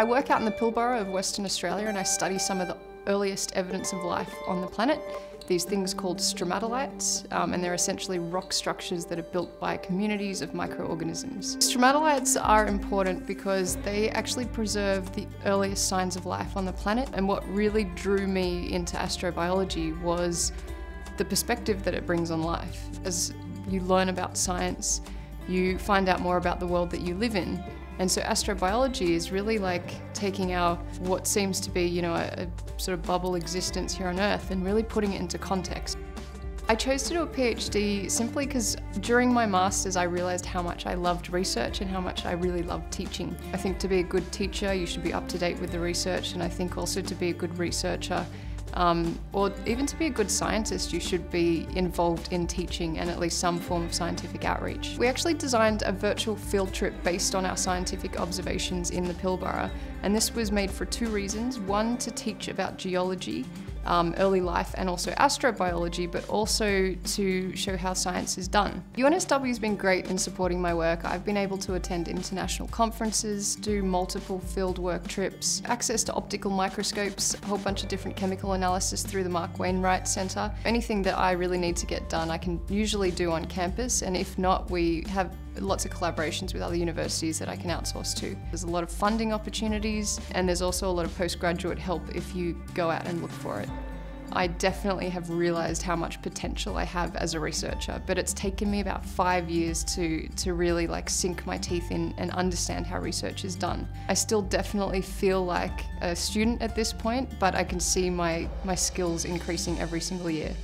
I work out in the Pilbara of Western Australia and I study some of the earliest evidence of life on the planet. These things called stromatolites, um, and they're essentially rock structures that are built by communities of microorganisms. Stromatolites are important because they actually preserve the earliest signs of life on the planet, and what really drew me into astrobiology was the perspective that it brings on life. As you learn about science, you find out more about the world that you live in. And so astrobiology is really like taking our what seems to be, you know, a, a sort of bubble existence here on Earth and really putting it into context. I chose to do a PhD simply because during my masters I realised how much I loved research and how much I really loved teaching. I think to be a good teacher you should be up to date with the research and I think also to be a good researcher um, or even to be a good scientist, you should be involved in teaching and at least some form of scientific outreach. We actually designed a virtual field trip based on our scientific observations in the Pilbara, and this was made for two reasons. One, to teach about geology um, early life and also astrobiology, but also to show how science is done. UNSW has been great in supporting my work. I've been able to attend international conferences, do multiple field work trips, access to optical microscopes, a whole bunch of different chemical analysis through the Mark Wainwright Centre. Anything that I really need to get done, I can usually do on campus, and if not, we have lots of collaborations with other universities that I can outsource to. There's a lot of funding opportunities and there's also a lot of postgraduate help if you go out and look for it. I definitely have realised how much potential I have as a researcher, but it's taken me about five years to, to really like sink my teeth in and understand how research is done. I still definitely feel like a student at this point, but I can see my, my skills increasing every single year.